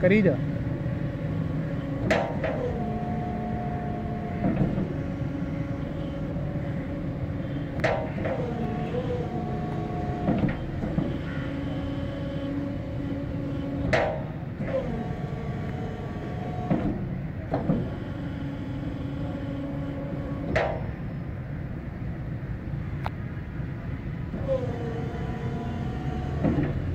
Querida. Thank Thank you.